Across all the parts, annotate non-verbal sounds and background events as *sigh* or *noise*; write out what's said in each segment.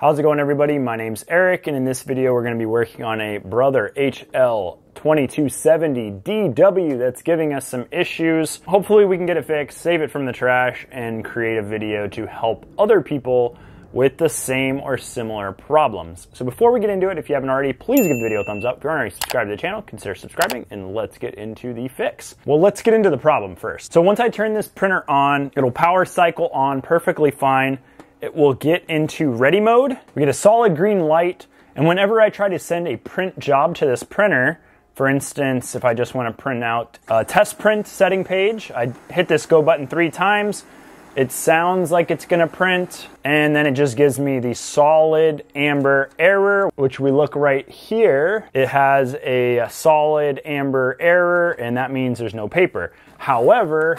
How's it going everybody? My name's Eric and in this video we're going to be working on a Brother HL2270DW that's giving us some issues. Hopefully we can get it fixed, save it from the trash, and create a video to help other people with the same or similar problems. So before we get into it, if you haven't already, please give the video a thumbs up. If you aren't already subscribed to the channel, consider subscribing and let's get into the fix. Well, let's get into the problem first. So once I turn this printer on, it'll power cycle on perfectly fine it will get into ready mode. We get a solid green light. And whenever I try to send a print job to this printer, for instance, if I just want to print out a test print setting page, I hit this go button three times. It sounds like it's going to print, and then it just gives me the solid amber error, which we look right here. It has a solid amber error, and that means there's no paper. However,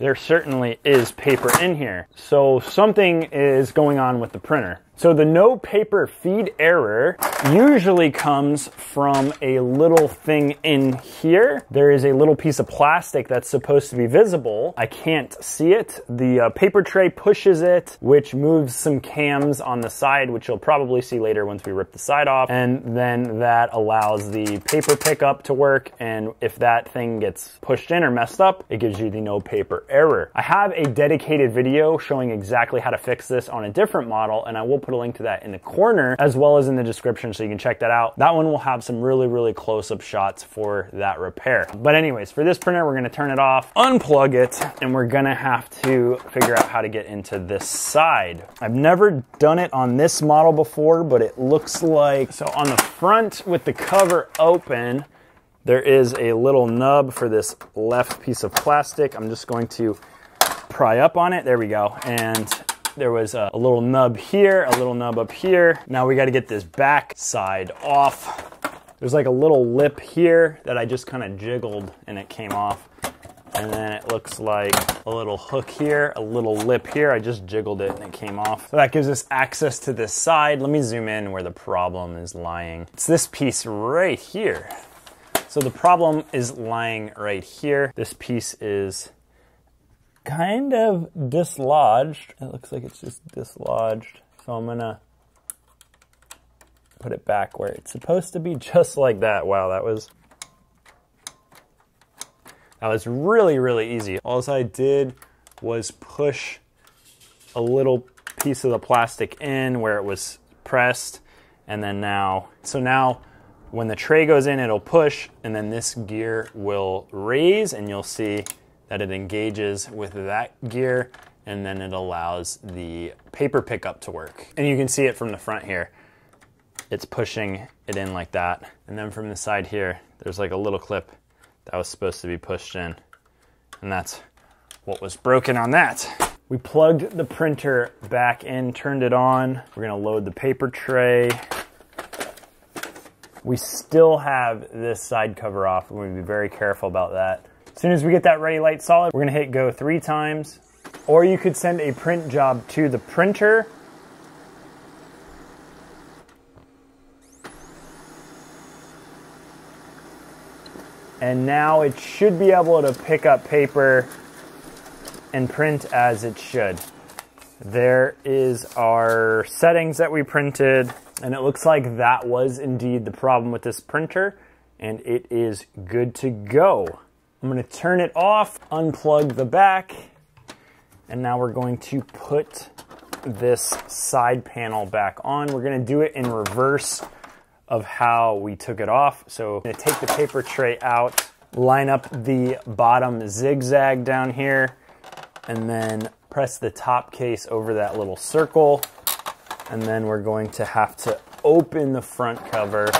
there certainly is paper in here. So something is going on with the printer. So the no paper feed error usually comes from a little thing in here. There is a little piece of plastic that's supposed to be visible. I can't see it. The uh, paper tray pushes it, which moves some cams on the side, which you'll probably see later once we rip the side off. And then that allows the paper pickup to work. And if that thing gets pushed in or messed up, it gives you the no paper error. I have a dedicated video showing exactly how to fix this on a different model, and I will put put a link to that in the corner as well as in the description so you can check that out. That one will have some really, really close-up shots for that repair. But anyways, for this printer, we're gonna turn it off, unplug it, and we're gonna have to figure out how to get into this side. I've never done it on this model before, but it looks like, so on the front with the cover open, there is a little nub for this left piece of plastic. I'm just going to pry up on it. There we go. And there was a, little nub here, a little nub up here. Now we got to get this back side off. There's like a little lip here that I just kind of jiggled and it came off. And then it looks like a little hook here, a little lip here. I just jiggled it and it came off. So that gives us access to this side. Let me zoom in where the problem is lying. It's this piece right here. So the problem is lying right here. This piece is kind of dislodged. It looks like it's just dislodged. So I'm gonna put it back where it's supposed to be *laughs* just like that. Wow, that was that was really, really easy. All I did was push a little piece of the plastic in where it was pressed and then now, so now when the tray goes in, it'll push and then this gear will raise and you'll see that it engages with that gear and then it allows the paper pickup to work. And you can see it from the front here. It's pushing it in like that. And then from the side here, there's like a little clip that was supposed to be pushed in. And that's what was broken on that. We plugged the printer back in, turned it on. We're gonna load the paper tray. We still have this side cover off. We're gonna be very careful about that. As soon as we get that ready light solid, we're gonna hit go three times. Or you could send a print job to the printer. And now it should be able to pick up paper and print as it should. There is our settings that we printed, and it looks like that was indeed the problem with this printer, and it is good to go. I'm gonna turn it off, unplug the back, and now we're going to put this side panel back on. We're gonna do it in reverse of how we took it off. So I'm gonna take the paper tray out, line up the bottom zigzag down here, and then press the top case over that little circle. And then we're going to have to open the front cover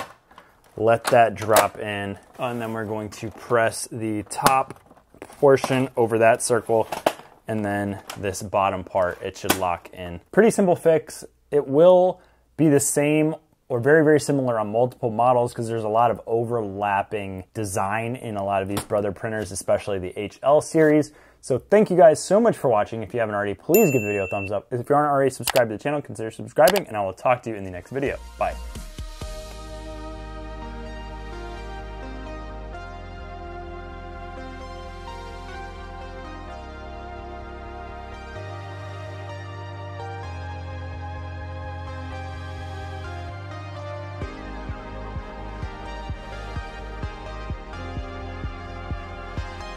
let that drop in, and then we're going to press the top portion over that circle, and then this bottom part, it should lock in. Pretty simple fix. It will be the same or very, very similar on multiple models because there's a lot of overlapping design in a lot of these Brother printers, especially the HL series. So thank you guys so much for watching. If you haven't already, please give the video a thumbs up. If you aren't already subscribed to the channel, consider subscribing, and I will talk to you in the next video. Bye.